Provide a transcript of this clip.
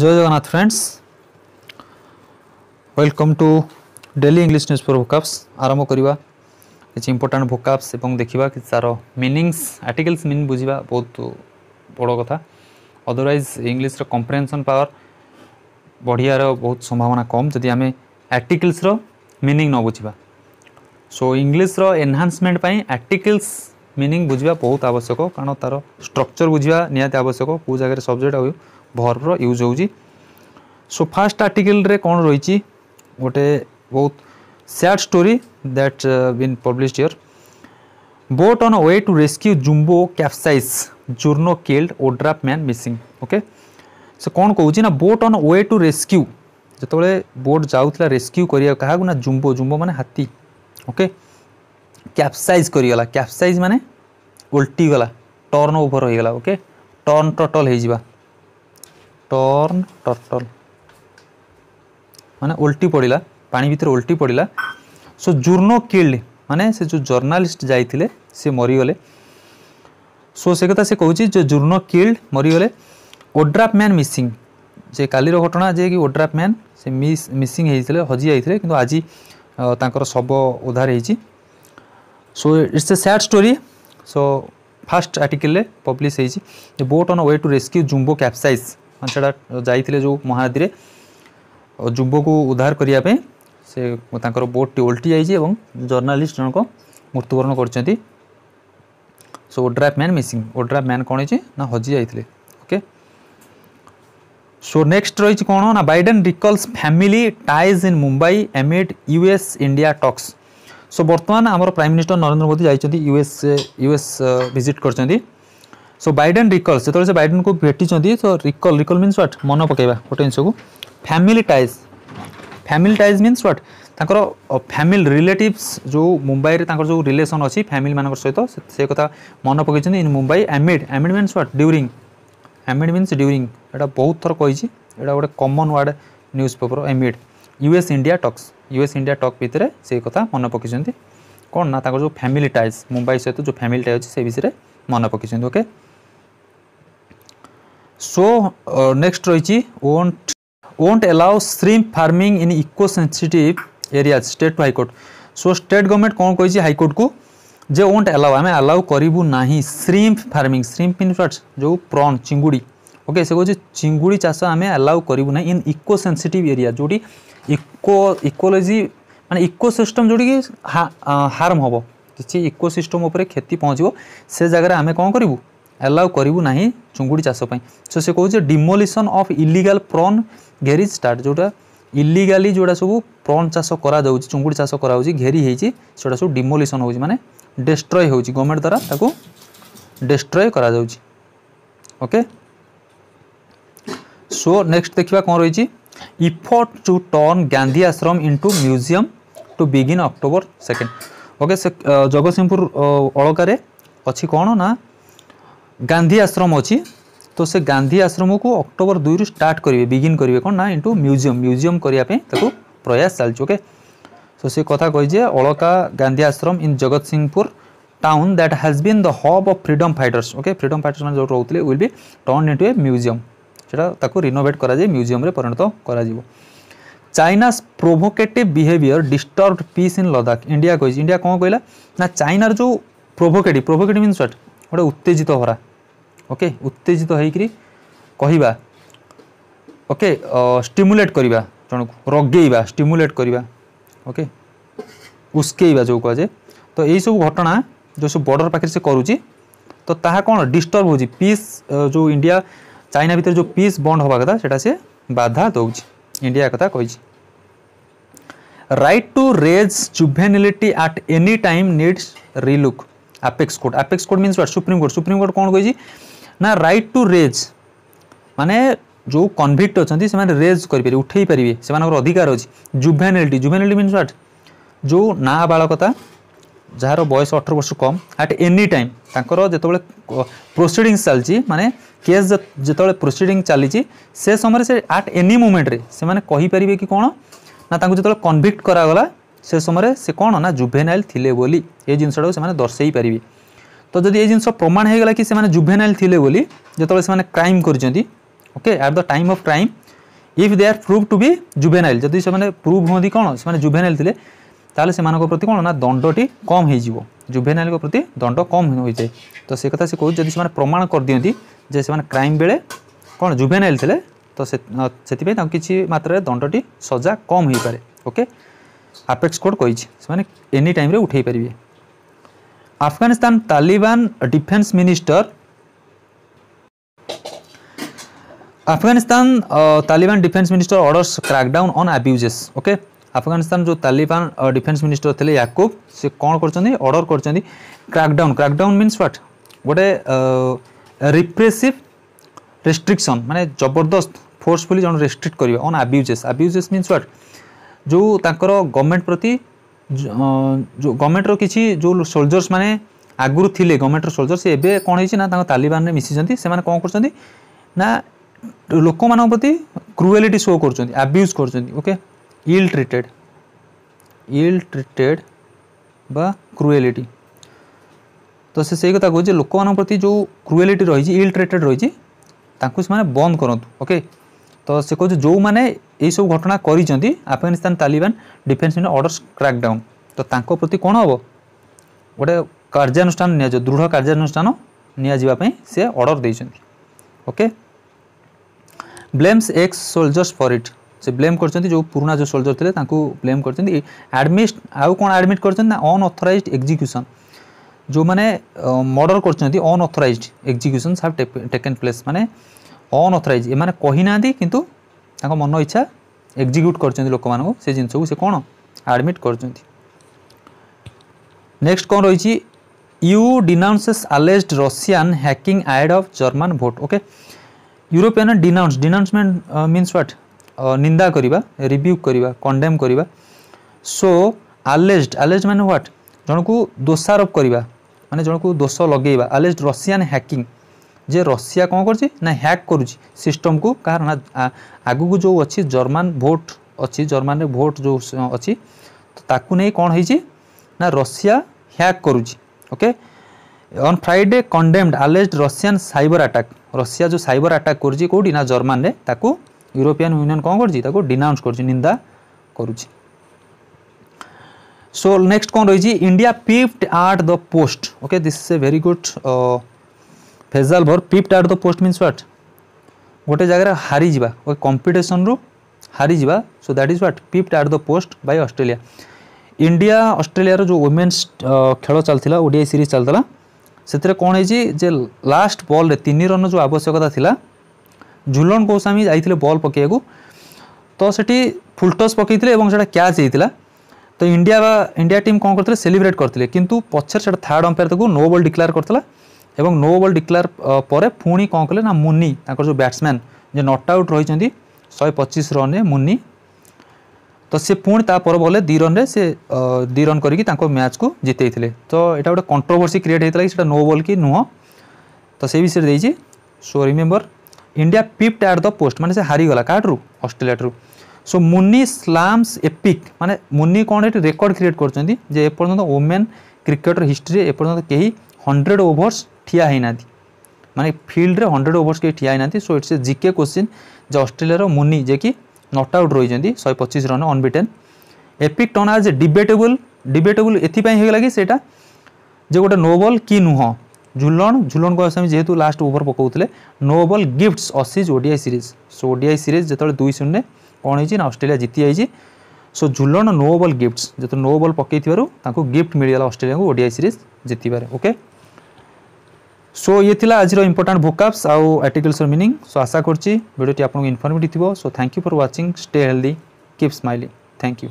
Joy Jagannath friends welcome to daily English news for vocabs আরম্ভ করা কিছু important ভোকাপস এবং দেখা কিছু তার মিনিংস আর্টিকলস মিন বুঝবা বহুত বড় কথা অদরওয়াইজ ইংলিশর কম্প্রেনসন পাওয়ার বড়িয়ার বহুত সম্ভাবনা কম যদি আমি আর্টিকলসর মিনিং ন বুঝবা সো ইংলিশর এনহান্সমেন্ট পাই আর্টিকলস মিনিং বুঝবা বহুত আবশ্যক কারণ তার স্ট্রকচর বুঝবা নিহতি আবশ্যক কেউ জায়গায় সবজেক্ট হয়ে ଭର୍ବର ୟୁଜ୍ ହେଉଛି ସୋ ଫାର୍ଷ୍ଟ ଆର୍ଟିକଲ୍ରେ କ'ଣ ରହିଛି ଗୋଟେ ବହୁତ sad story that been published here boat on way to rescue jumbo capsizes journo killed ODRAF man missing okay ସେ କ'ଣ କହୁଛି ନା boat on way to rescue ଯେତେବେଳେ ବୋଟ୍ ଯାଉଥିଲା ରେସ୍କ୍ୟୁ କରିବା କାହାକୁ ନା ଜୁମ୍ବୋ ଜୁମ୍ବୋ ମାନେ ହାତୀ ଓକେ କ୍ୟାପ୍ସାଇଜ୍ କରିଗଲା କ୍ୟାପ୍ସାଇଜ୍ ମାନେ ଓଲଟିଗଲା ଟର୍ନ ଓଭର୍ ହୋଇଗଲା ଓକେ ଟର୍ନ ଟଟଲ୍ ହୋଇଯିବା ଟର୍ନ ଟର୍ଟଲ ମାନେ ଓଲଟି ପଡ଼ିଲା ପାଣି ଭିତରେ ଓଲଟି ପଡ଼ିଲା ସୋ ଜୁର୍ଣ୍ଣ କିଲ୍ଡ ମାନେ ସେ ଯେଉଁ ଜର୍ଣ୍ଣାଲିଷ୍ଟ ଯାଇଥିଲେ ସେ ମରିଗଲେ ସୋ ସେ କଥା ସେ କହୁଛି ଯେ ଜୁର୍ଣ୍ଣ କିଲ୍ଡ ମରିଗଲେ ଓଡ୍ରାଫ୍ ମ୍ୟାନ୍ ମିସିଂ ଯେ କାଲିର ଘଟଣା ଯେ କି ଓଡ୍ରାଫ୍ ମ୍ୟାନ୍ ସେ ମିସ୍ ମିସିଂ ହେଇଥିଲେ ହଜି ଯାଇଥିଲେ କିନ୍ତୁ ଆଜି ତାଙ୍କର ଶବ ଉଦ୍ଧାର ହେଇଛି so it's a sad story so first আর্টিকেলে publish হয়েছি যে boat on way to rescue jumbo capsize ହଂସଟା ଯାଇଥିଲେ ଯେଉଁ ମହାନଦୀରେ ଯୁବକୁ ଉଦ୍ଧାର କରିବା ପାଇଁ ସେ ତାଙ୍କର ବୋଟ୍ଟି ଓଲଟି ଯାଇଛି ଏବଂ ଜର୍ଣ୍ଣାଲିଷ୍ଟ ଜଣକ ମୃତ୍ୟୁବରଣ କରିଛନ୍ତି so ODRAF man missing ODRAF man କ'ଣ ହେଇଛି ନା ହଜି ଯାଇଥିଲେ ଓକେ সো নেক্সট রয়েছে কোণ না Biden recalls family ties in Mumbai amid US India talks so বর্তমান আমার প্রাইম মিনিষ্টর নরেন্দ্র মোদি যাই ইউএস ইউএস ଭିଜିଟ୍ କରିଛନ୍ତି सो बाइडेन रिकल से बाइडेन को भेटिंट सो रिकल रिकल मीनस व्हाट मन पकड़ा गोटे जिनसू family ties family ties means what ତାଙ୍କର ଫ୍ୟାମିଲି ରିଲେଟିଭ୍ସ ଯେଉଁ ମୁମ୍ବାଇରେ ତାଙ୍କର ଯେଉଁ ରିଲେସନ୍ ଅଛି ଫ୍ୟାମିଲିମାନଙ୍କ ସହିତ ସେ କଥା ମନେ ପକାଇଛନ୍ତି in Mumbai amid amid means what during amid means during ଏଇଟା ବହୁତ ଥର କହିଛି ଏଇଟା ଗୋଟେ common word news paper amid US India talks US India talk ଭିତରେ ସେ କଥା ମନେ ପକାଇଛନ୍ତି କ'ଣ ନା ତାଙ୍କର ଯେଉଁ ଫ୍ୟାମିଲି ଟାଇଜ୍ ମୁମ୍ବାଇ ସହିତ ଯେଉଁ ଫ୍ୟାମିଲି ଟାଇ ଅଛି ସେ ବିଷୟରେ ମନେ ପକାଇଛନ୍ତି ଓକେ সো নেক্সট রয়েছে won't won't allow shrimp farming in eco sensitive areas state to high court so state government কোণ কইছে হাইকোর্ট কু যে ওন্ট এলাও আমি আলাউ করবু না shrimp farming shrimp in facts যে প্রন চিঙ্গুড়ি ওকে সে কৌছে চিঙ্গুড়ি চাষ আমি আলাউ করবু না ইন ইকো সেনসিটিভ এরিয়া যেটি ইকো ইকোলোজি মানে ইকোসিষ্টম যেটি কি হার্ম হব কিছু ইকোসিষ্টম উপরে ক্ষতি পৌঁছব সে জায়গায় আমি কম করবু আলাউ করবু না ଚୁଙ୍ଗୁଡ଼ି ଚାଷ ପାଇଁ ସୋ ସେ କହୁଛି ଡିମୋଲିସନ୍ ଅଫ୍ ଇଲିଗାଲ୍ ପ୍ରନ୍ ଘେରିଜ୍ ଷ୍ଟାର୍ଟ ଯେଉଁଟା ଇଲିଗାଲି ଯେଉଁଟା ସବୁ ପ୍ରନ୍ ଚାଷ କରାଯାଉଛି ଚୁଙ୍ଗୁଡ଼ି ଚାଷ କରାଯାଉଛି ଘେରି ହେଇଛି ସେଗୁଡ଼ା ସବୁ ଡିମୋଲିସନ୍ ହେଉଛି ମାନେ ଡେଷ୍ଟ୍ରୟ ହେଉଛି ଗଭର୍ଣ୍ଣମେଣ୍ଟ ଦ୍ୱାରା ତାକୁ ଡେଷ୍ଟ୍ରୟ କରାଯାଉଛି ଓକେ ସୋ ନେକ୍ସଟ ଦେଖିବା କ'ଣ ରହିଛି effort to turn Gandhi Ashram into museum to begin October second okay ସେ ଜଗତସିଂହପୁର ଅଳକାରେ ଅଛି କ'ଣ ନା ଗାନ୍ଧୀ ଆଶ୍ରମ ଅଛି ତ ସେ ଗାନ୍ଧୀ ଆଶ୍ରମକୁ ଅକ୍ଟୋବର ଦୁଇରୁ ଷ୍ଟାର୍ଟ କରିବେ ବିଗିନ୍ କରିବେ କ'ଣ ନା ଇଣ୍ଟୁ ମ୍ୟୁଜିୟମ୍ ମ୍ୟୁଜିୟମ୍ କରିବା ପାଇଁ ତାକୁ ପ୍ରୟାସ ଚାଲିଛି ଓକେ ସୋ ସେ କଥା କହି ଯେ Alaka Gandhi Ashram in Jagatsinghpur town that has been the hub of freedom fighters okay freedom fighters ମାନେ ଯେଉଁ ରହୁଥିଲେ will be turn into a museum ସେଇଟା ତାକୁ ରିନୋଭେଟ୍ କରାଯାଇ ମ୍ୟୁଜିୟମ୍ରେ ପରିଣତ କରାଯିବ China's provocative behaviour disturbed peace in Ladakh India କହିଛି ଇଣ୍ଡିଆ କ'ଣ କହିଲା ନା ଚାଇନାର ଯେଉଁ ପ୍ରୋଭୋକେଟିଭ୍ ପ୍ରୋଭୋକେଟିଭ୍ ମିନ୍ସ ହ୍ୱାଟ୍ ଗୋଟେ ଉତ୍ତେଜିତ ହରା ओके उत्तेजित होकर कह ओके स्टिमुलेट करवा जन रगेवा स्टिमुलेट करवा ओके उकेवा जो कहुए तो यही सब घटना जो सब बॉर्डर पाखे से करुच्च तो ता कौन डिस्टर्ब हो पीस जो इंडिया चाइना भितर जो पीस बंद हवा कथा से बाधा दौर इंडिया कथा कही right to raise juvenility at any time needs relook apex court apex court mean what supreme court supreme court कौन कही ନା ରାଇଟ୍ ଟୁ ରେଜ୍ ମାନେ ଯେଉଁ କନଭିକ୍ଟ ଅଛନ୍ତି ସେମାନେ ରେଜ୍ କରିପାରିବେ ଉଠେଇ ପାରିବେ ସେମାନଙ୍କର ଅଧିକାର ଅଛି ଜୁଭେନାଲିଟି ଜୁଭେନାଲିଟି ମିନ୍ସ ହ୍ୱାଟ୍ ଯେଉଁ ନାବାଳକତା ଯାହାର ବୟସ ଅଠର ବର୍ଷ କମ୍ ଆଟ୍ ଏନି ଟାଇମ୍ ତାଙ୍କର ଯେତେବେଳେ ପ୍ରୋସିଡ଼ିଙ୍ଗସ୍ ଚାଲିଛି ମାନେ କେସ୍ ଯେତେବେଳେ ପ୍ରୋସିଡ଼ିଂ ଚାଲିଛି ସେ ସମୟରେ ସେ ଆଟ୍ ଏନି ମୁମେଣ୍ଟରେ ସେମାନେ କହିପାରିବେ କି କ'ଣ ନା ତାଙ୍କୁ ଯେତେବେଳେ କନଭିକ୍ଟ କରାଗଲା ସେ ସମୟରେ ସେ କ'ଣ ନା ଜୁଭେନାଇଲ୍ ଥିଲେ ବୋଲି ଏ ଜିନିଷଟାକୁ ସେମାନେ ଦର୍ଶାଇ ପାରିବେ ତ ଯଦି ଏ ଜିନିଷ ପ୍ରମାଣ ହୋଇଗଲା କି ସେମାନେ ଜୁଭେନାଇଲ୍ ଥିଲେ ବୋଲି ଯେତେବେଳେ ସେମାନେ କ୍ରାଇମ୍ କରିଛନ୍ତି okay at the time of crime if they are prove to be juvenile ଯଦି ସେମାନେ ପ୍ରୁଭ୍ ହୁଅନ୍ତି କ'ଣ ସେମାନେ ଜୁଭେନାଇଲ୍ ଥିଲେ ତାହେଲେ ସେମାନଙ୍କ ପ୍ରତି କ'ଣ ନା ଦଣ୍ଡଟି କମ୍ ହେଇଯିବ ଜୁଭେନାଇଲ୍ଙ୍କ ପ୍ରତି ଦଣ୍ଡ କମ୍ ହୋଇଯାଏ ତ ସେ କଥା ସେ କହୁଛି ଯଦି ସେମାନେ ପ୍ରମାଣ କରିଦିଅନ୍ତି ଯେ ସେମାନେ କ୍ରାଇମ୍ ବେଳେ କ'ଣ ଜୁଭେନାଇଲ୍ ଥିଲେ ତ ସେଥିପାଇଁ ତାଙ୍କୁ କିଛି ମାତ୍ରାରେ ଦଣ୍ଡଟି ସଜା କମ୍ ହୋଇପାରେ ଓକେ ଆପେକ୍ସ କୋର୍ଟ କହିଛି ସେମାନେ ଏନି ଟାଇମ୍ରେ ଉଠାଇ ପାରିବେ Afghanistan Taliban defence minister Afghanistan Taliban defence minister orders crackdown on abuses okay Afghanistan जो तालिबान डिफेंस मिनिस्टर थे याकूब से कौन करडर कर क्रैकडाउन क्रैकडाउन मीन्स व्हाट गोटे रिप्रेसीव रेस्ट्रिक्शन मानने जबरदस्त फोर्सफुली जन रेस्ट्रिक्ट करेंगे on abuses abuses means what जो गवर्नमेंट प्रति जो गवर्नमेंट रिच्छी जो सोल्जर्स मैंने आगुरी थे गवर्नमेंट रोल्जर्स एवं कौन होना तालिबान में मिशी से कौन कर लोक मान प्रति क्रुएलीटी शो करूज करके इल ट्रिटेड इल ट्रिटेड बा क्रुएलीटी तो से सही कथा कहे लोक मान प्रति जो क्रुएलीटी रही इल ट्रिटेड रही बंद करके তো ସେ କହୁଛି ଯେଉଁମାନେ ଏଇସବୁ ଘଟଣା କରିଛନ୍ତି Afghanistan Taliban defence unit orders crackdown ତ ତାଙ୍କ ପ୍ରତି କ'ଣ ହେବ ଗୋଟେ କାର୍ଯ୍ୟାନୁଷ୍ଠାନ ନିଆଯିବ ଦୃଢ଼ କାର୍ଯ୍ୟାନୁଷ୍ଠାନ ନିଆଯିବା ପାଇଁ ସେ ଅର୍ଡ଼ର ଦେଇଛନ୍ତି okay blames ex soldiers for it ସେ ବ୍ଲେମ୍ କରିଛନ୍ତି ଯେଉଁ ପୁରୁଣା ଯେଉଁ ସୋଲଜର୍ ଥିଲେ ତାଙ୍କୁ ବ୍ଲେମ୍ କରିଛନ୍ତି ଆଡ଼ମିଟ୍ ଆଉ କ'ଣ ଆଡ଼ମିଟ୍ କରିଛନ୍ତି ନା ଅନଅଥରାଇଜ୍ ଏକ୍ଜିକ୍ୟୁସନ୍ ଯେଉଁମାନେ ମର୍ଡ଼ର କରିଛନ୍ତି unauthorised executions have taken place ମାନେ ଅନଅଥରାଇଜ୍ ଏମାନେ କହିନାହାନ୍ତି କିନ୍ତୁ ତାଙ୍କ ମନ ଇଚ୍ଛା ଏକ୍ଜିକ୍ୟୁଟ୍ କରିଛନ୍ତି ଲୋକମାନଙ୍କୁ ସେ ଜିନିଷକୁ ସେ କ'ଣ ଆଡ଼ମିଟ୍ କରିଛନ୍ତି ନେକ୍ସଟ କ'ଣ ରହିଛି EU denounces alleged Russian hacking ahead of German vote okay European denounce denouncement means what ନିନ୍ଦା କରିବା ରିଭ୍ୟୁ କରିବା କଣ୍ଡେମ୍ କରିବା ସୋ ଆଲେଜ୍ଡ ଆଲେଜ୍ ମାନେ ହ୍ୱାଟ୍ ଜଣକୁ ଦୋଷାରୋପ କରିବା ମାନେ ଜଣକୁ ଦୋଷ ଲଗାଇବା ଆଲେଜ୍ଡ ରଷିଆନ୍ ହ୍ୟାକିଂ ଯେ ରଷିଆ କ'ଣ କରୁଛି ନା ହ୍ୟାକ୍ କରୁଛି ସିଷ୍ଟମ୍କୁ କାହାର ନା ଆଗକୁ ଯେଉଁ ଅଛି ଜର୍ମାନ ଭୋଟ ଅଛି ଜର୍ମାନରେ ଭୋଟ ଯେଉଁ ଅଛି ତ ତାକୁ ନେଇ କ'ଣ ହେଇଛି ନା ରଷିଆ ହ୍ୟାକ୍ କରୁଛି okay on Friday condemned alleged Russian cyber attack Russia ଯେଉଁ ସାଇବର ଆଟାକ୍ କରୁଛି କେଉଁଠି ନା ଜର୍ମାନରେ ତାକୁ ୟୁରୋପିଆନ୍ ୟୁନିୟନ୍ କ'ଣ କରୁଛି ତାକୁ ଡିନାଉନ୍ସ କରୁଛି ନିନ୍ଦା କରୁଛି so next one is india peeped at the post okay this is a very good uh, phrasal verb pipped at the post means what ଗୋଟେ ଜାଗାରେ ହାରିଯିବା ଗୋଟେ କମ୍ପିଟିସନ୍ରୁ ହାରିଯିବା so that is what pipped at the post by Australia India ଅଷ୍ଟ୍ରେଲିଆର ଯେଉଁ women's ଖେଳ ଚାଲିଥିଲା ODI series ଚାଲିଥିଲା ସେଥିରେ କ'ଣ ହେଇଛି ଯେ ଲାଷ୍ଟ ବଲ୍ରେ ତିନି ରନ୍ର ଯେଉଁ ଆବଶ୍ୟକତା ଥିଲା ଝୁଲନ ଗୋସ୍ୱାମୀ ଯାଇଥିଲେ ବଲ୍ ପକାଇବାକୁ ତ ସେଠି ଫୁଲଟସ୍ ପକାଇଥିଲେ ଏବଂ ସେଟା କ୍ୟାଚ୍ ହେଇଥିଲା ତ ଇଣ୍ଡିଆ ବା ଇଣ୍ଡିଆ ଟିମ୍ କ'ଣ କରିଥିଲେ ସେଲିବ୍ରେଟ୍ କରିଥିଲେ କିନ୍ତୁ ପଛରେ ସେଟା ଥାର୍ଡ଼ ଅମ୍ପାୟାର ତାକୁ ନୋ ବଲ୍ ଡିକ୍ଲେୟାର କରିଥିଲା এবং নো বଲ୍ ଡିକ୍ଲେୟାର ପରେ ପୁଣି କ'ଣ କଲେ ନା ମୁନି ତାଙ୍କର ଯେଉଁ ବ୍ୟାଟ୍ସମ୍ୟାନ୍ ଯେ ନଟ୍ ଆଉଟ୍ ରହିଛନ୍ତି ଶହେ ପଚିଶ ରନ୍ରେ ମୁନି ତ ସେ ପୁଣି ତା ପର ବଲ୍ରେ ଦୁଇ ରନ୍ରେ ସେ ଦୁଇ ରନ୍ କରିକି ତାଙ୍କ ମ୍ୟାଚ୍କୁ ଜିତେଇଥିଲେ ତ ଏଇଟା ଗୋଟେ କଣ୍ଟ୍ରୋଭର୍ସି କ୍ରିଏଟ୍ ହେଇଥିଲା କି ସେଟା ନୋ ବଲ୍ କି ନୁହଁ ତ ସେଇ ବିଷୟରେ ଦେଇଛି so remember India pipped at the post ମାନେ ସେ ହାରିଗଲା କାହାଠାରୁ ଅଷ୍ଟ୍ରେଲିଆଠାରୁ ସୋ ମୁନି ସ୍ଲାମ୍ସ ଏପିକ୍ ମାନେ ମୁନି କ'ଣ ଏଠି ରେକର୍ଡ଼ କ୍ରିଏଟ୍ କରୁଛନ୍ତି ଯେ ଏପର୍ଯ୍ୟନ୍ତ ଓମେନ୍ କ୍ରିକେଟର ହିଷ୍ଟ୍ରିରେ ଏପର୍ଯ୍ୟନ୍ତ କେହି ହଣ୍ଡ୍ରେଡ଼ ଓଭର୍ସ ঠিয়া হয়েনাহান্তি মানে ফিল্ডে হন্ড্রেড ওভর্স কেউ ঠিয়া হয়েনাহান্তি so it's a GK question যে অস্ট্রেলিয়ার মুনি যে কি নট আউট রয়েছেন শহে পঁচিশ রন অনবিটেন এপিক টন আজ ডিবেটেবল ডিবেটেবল এথিপাই হয়ে গেল কি সেটা যে গোটে নো বল কি নুহ ঝুলন ঝুলন গোস্বামী যেহেতু last over পকাউলে no ball gifts Aussies ODI series so ODI series যেত দুই শূন্য কম হয়েছে না অস্ট্রেলিয়া জিতি যাই so Jhulan no ball gifts যেত নো বল পকাই থাকার গিফট মিলিগাল অস্ট্রেলিয়া ওডিআই সিরিজ জিতবার ওকে সো ইয়ে লা আজির ইম্পর্টাট ভোকাপস আর্টিকলসর মিনিং সো আশা করছি ভিডিওটি আপনার ইনফর্মেটিভ থাকবে so thank you for watching stay healthy keep smiling thank you